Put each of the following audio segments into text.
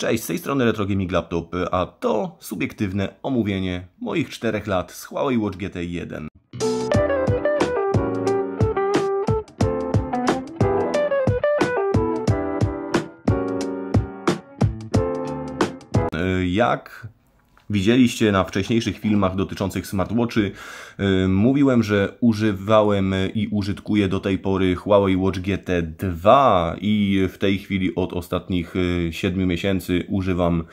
Cześć, z tej strony Retro Gaming Laptop, a to subiektywne omówienie moich 4 lat z Huawei Watch GT 1. Jak widzieliście na wcześniejszych filmach dotyczących smartwatchy, mówiłem, że używałem i użytkuję do tej pory Huawei Watch GT 2 i w tej chwili od ostatnich 7 miesięcy używam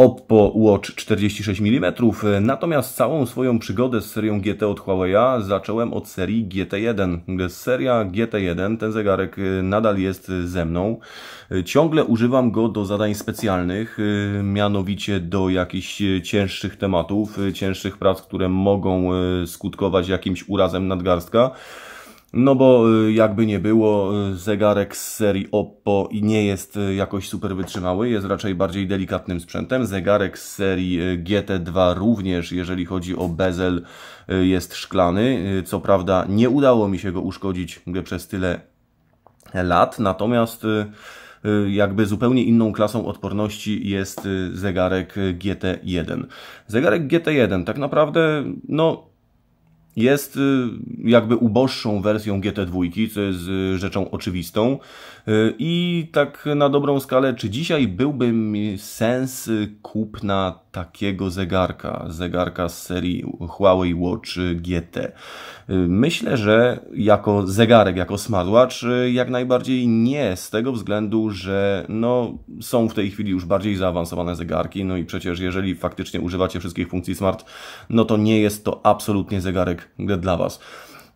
Oppo Watch 46 mm, natomiast całą swoją przygodę z serią GT od Huawei zacząłem od serii GT1. Seria GT1, ten zegarek nadal jest ze mną. Ciągle używam go do zadań specjalnych, mianowicie do jakichś cięższych tematów, cięższych prac, które mogą skutkować jakimś urazem nadgarstka. No bo y, jakby nie było, y, zegarek z serii Oppo nie jest y, jakoś super wytrzymały, jest raczej bardziej delikatnym sprzętem. Zegarek z serii GT2 również, jeżeli chodzi o bezel, jest szklany. Co prawda nie udało mi się go uszkodzić przez tyle lat, natomiast jakby zupełnie inną klasą odporności jest zegarek GT1. Zegarek GT1 tak naprawdę, no jest y, jakby uboższą wersją GT2, co jest y, rzeczą oczywistą. Y, I tak na dobrą skalę, czy dzisiaj byłby sens kupna takiego zegarka, zegarka z serii Huawei Watch GT? Myślę, że jako zegarek, jako smartwatch jak najbardziej nie, z tego względu, że no, są w tej chwili już bardziej zaawansowane zegarki, no i przecież jeżeli faktycznie używacie wszystkich funkcji smart, no to nie jest to absolutnie zegarek dla Was.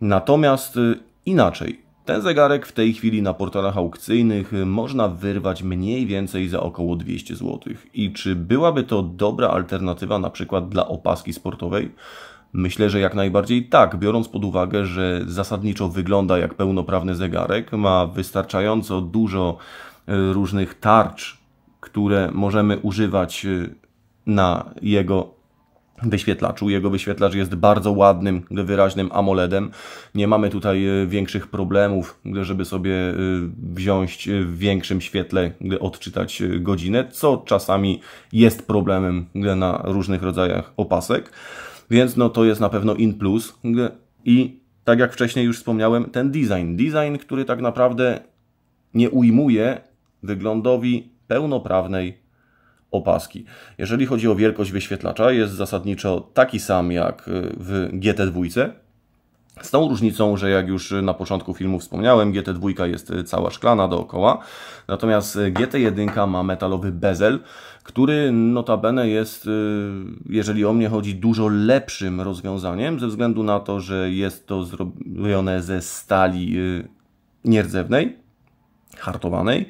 Natomiast inaczej, ten zegarek w tej chwili na portalach aukcyjnych można wyrwać mniej więcej za około 200 zł. I czy byłaby to dobra alternatywa na przykład dla opaski sportowej? Myślę, że jak najbardziej tak, biorąc pod uwagę, że zasadniczo wygląda jak pełnoprawny zegarek, ma wystarczająco dużo e, różnych tarcz, które możemy używać e, na jego wyświetlaczu. Jego wyświetlacz jest bardzo ładnym, wyraźnym AMOLEDem. Nie mamy tutaj e, większych problemów, żeby sobie wziąć w większym świetle, odczytać godzinę, co czasami jest problemem na różnych rodzajach opasek. Więc no to jest na pewno in plus. I tak jak wcześniej już wspomniałem, ten design. Design, który tak naprawdę nie ujmuje wyglądowi pełnoprawnej opaski. Jeżeli chodzi o wielkość wyświetlacza, jest zasadniczo taki sam jak w GT2, z tą różnicą, że jak już na początku filmu wspomniałem, GT2 jest cała szklana dookoła, natomiast GT1 ma metalowy bezel, który notabene jest, y, jeżeli o mnie chodzi, dużo lepszym rozwiązaniem, ze względu na to, że jest to zrobione ze stali y, nierdzewnej, hartowanej,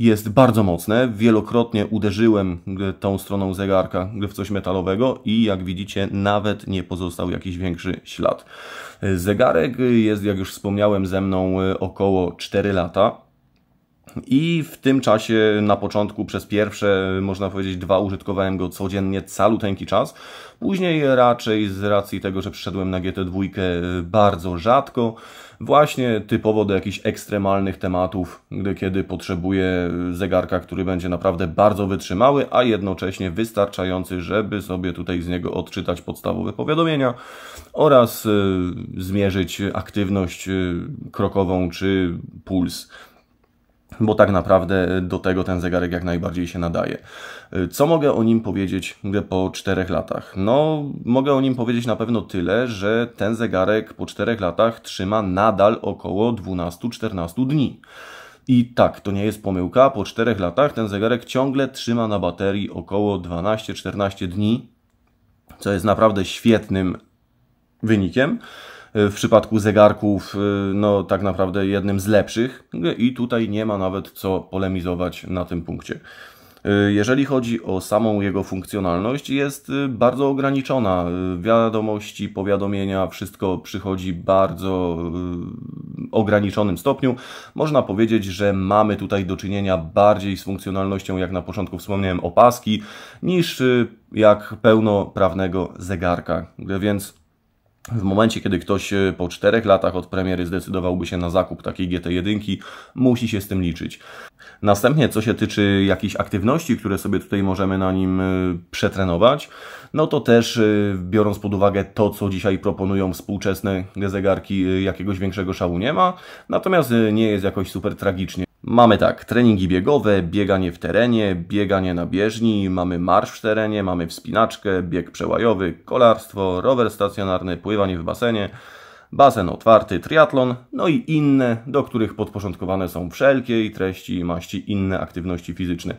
jest bardzo mocne. Wielokrotnie uderzyłem tą stroną zegarka w coś metalowego i jak widzicie nawet nie pozostał jakiś większy ślad. Zegarek jest, jak już wspomniałem, ze mną około 4 lata. I w tym czasie na początku przez pierwsze, można powiedzieć, dwa użytkowałem go codziennie caluteńki czas. Później raczej z racji tego, że przyszedłem na GT2 bardzo rzadko, właśnie typowo do jakichś ekstremalnych tematów, gdy kiedy potrzebuję zegarka, który będzie naprawdę bardzo wytrzymały, a jednocześnie wystarczający, żeby sobie tutaj z niego odczytać podstawowe powiadomienia oraz y, zmierzyć aktywność y, krokową czy puls bo tak naprawdę do tego ten zegarek jak najbardziej się nadaje. Co mogę o nim powiedzieć po czterech latach? No, mogę o nim powiedzieć na pewno tyle, że ten zegarek po czterech latach trzyma nadal około 12-14 dni. I tak, to nie jest pomyłka, po czterech latach ten zegarek ciągle trzyma na baterii około 12-14 dni, co jest naprawdę świetnym wynikiem w przypadku zegarków y, no tak naprawdę jednym z lepszych i tutaj nie ma nawet co polemizować na tym punkcie. Jeżeli chodzi o samą jego funkcjonalność, jest bardzo ograniczona. Wiadomości, powiadomienia, wszystko przychodzi bardzo ograniczonym stopniu. Można powiedzieć, że mamy tutaj do czynienia bardziej z funkcjonalnością, jak na początku wspomniałem, opaski, niż jak pełnoprawnego zegarka. Więc W momencie, kiedy ktoś e, po czterech latach od premiery zdecydowałby się na zakup takiej GT1, musi się z tym liczyć. Następnie, co się tyczy jakichś aktywności, które sobie tutaj możemy na nim e, przetrenować, no to też e, biorąc pod uwagę to, co dzisiaj proponują współczesne zegarki, jakiegoś większego szału nie ma, natomiast nie jest jakoś super tragicznie. Mamy tak, treningi biegowe, bieganie w terenie, bieganie na bieżni, mamy marsz w terenie, mamy wspinaczkę, bieg przełajowy, kolarstwo, rower stacjonarny, pływanie w basenie, basen otwarty, triatlon, no i inne, do których podporządkowane są wszelkie treści i maści inne aktywności fizyczne.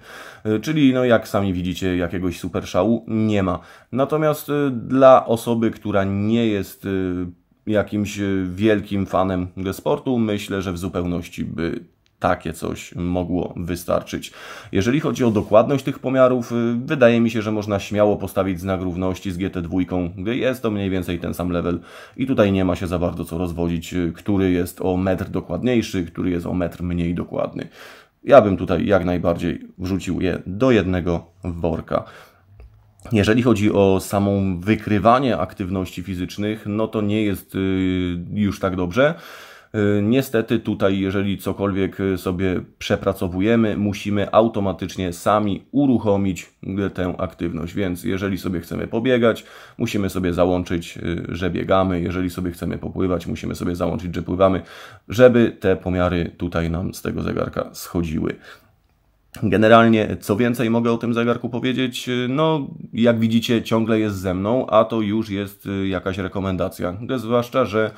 Y, czyli, no jak sami widzicie, jakiegoś super szału nie ma. Natomiast y, dla osoby, która nie jest y, jakimś wielkim fanem sportu, myślę, że w zupełności by takie coś mogło wystarczyć. Jeżeli chodzi o dokładność tych pomiarów, y, wydaje mi się, że można śmiało postawić znak równości z GT2, gdy jest to mniej więcej ten sam level i tutaj nie ma się za bardzo co rozwodzić, y, który jest o metr dokładniejszy, który jest o metr mniej dokładny. Ja bym tutaj jak najbardziej wrzucił je do jednego worka. Jeżeli chodzi o samą wykrywanie aktywności fizycznych, no to nie jest y, już tak dobrze. Y, niestety tutaj, jeżeli cokolwiek y, sobie przepracowujemy, musimy automatycznie sami uruchomić y, tę aktywność. Więc jeżeli sobie chcemy pobiegać, musimy sobie załączyć, że biegamy. Jeżeli sobie chcemy popływać, musimy sobie załączyć, że pływamy, żeby te pomiary tutaj nam z tego zegarka schodziły. Generalnie, co więcej mogę o tym zegarku powiedzieć? No, jak widzicie, ciągle jest ze mną, a to już jest jakaś rekomendacja. Zwłaszcza, że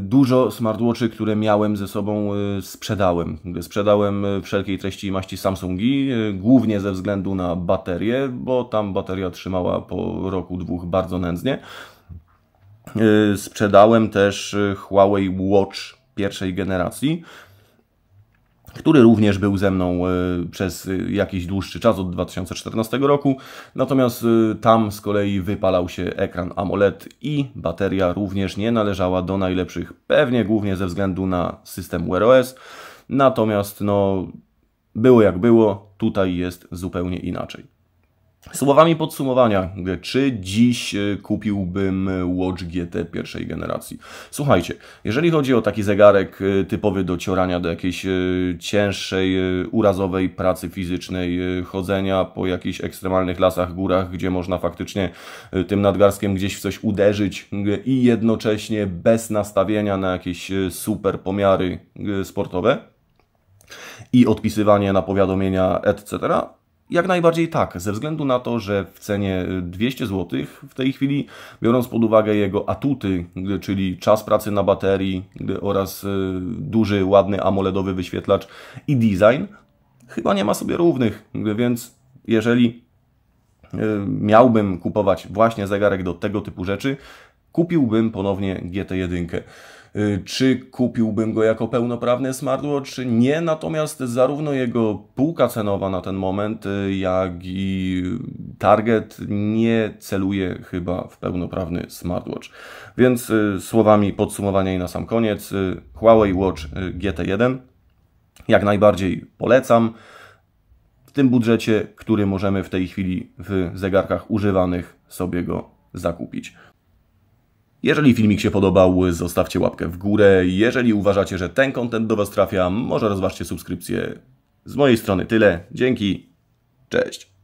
dużo smartwatchy, które miałem ze sobą, y, sprzedałem. Sprzedałem y, wszelkiej treści i maści Samsungi, głównie ze względu na baterię, bo tam bateria trzymała po roku, dwóch bardzo nędznie. Sprzedałem też Huawei Watch pierwszej generacji, który również był ze mną e, przez jakiś dłuższy czas, od 2014 roku. Natomiast e, tam z kolei wypalał się ekran AMOLED i bateria również nie należała do najlepszych, pewnie głównie ze względu na system Wear OS. Natomiast no, było jak było, tutaj jest zupełnie inaczej. Słowami podsumowania, czy dziś e, kupiłbym Watch GT pierwszej generacji? Słuchajcie, jeżeli chodzi o taki zegarek e, typowy do ciorania, do jakiejś e, cięższej, urazowej pracy fizycznej, chodzenia po jakichś ekstremalnych lasach, górach, gdzie można faktycznie tym nadgarstkiem gdzieś w coś uderzyć i jednocześnie bez nastawienia na jakieś super pomiary sportowe i odpisywanie na powiadomienia, etc., jak najbardziej tak, ze względu na to, że w cenie 200 zł w tej chwili, biorąc pod uwagę jego atuty, czyli czas pracy na baterii oraz y, duży, ładny AMOLEDowy wyświetlacz i design, chyba nie ma sobie równych, więc jeżeli y, miałbym kupować właśnie zegarek do tego typu rzeczy, kupiłbym ponownie GT1. Y, czy kupiłbym go jako pełnoprawny smartwatch? Nie, natomiast zarówno jego półka cenowa na ten moment, y, jak i target nie celuje chyba w pełnoprawny smartwatch. Więc y, słowami podsumowania i na sam koniec, Huawei Watch GT1 jak najbardziej polecam. W tym budżecie, który możemy w tej chwili w zegarkach używanych sobie go zakupić. Jeżeli filmik się podobał, zostawcie łapkę w górę. Jeżeli uważacie, że ten kontent do Was trafia, może rozważcie subskrypcję. Z mojej strony tyle. Dzięki. Cześć.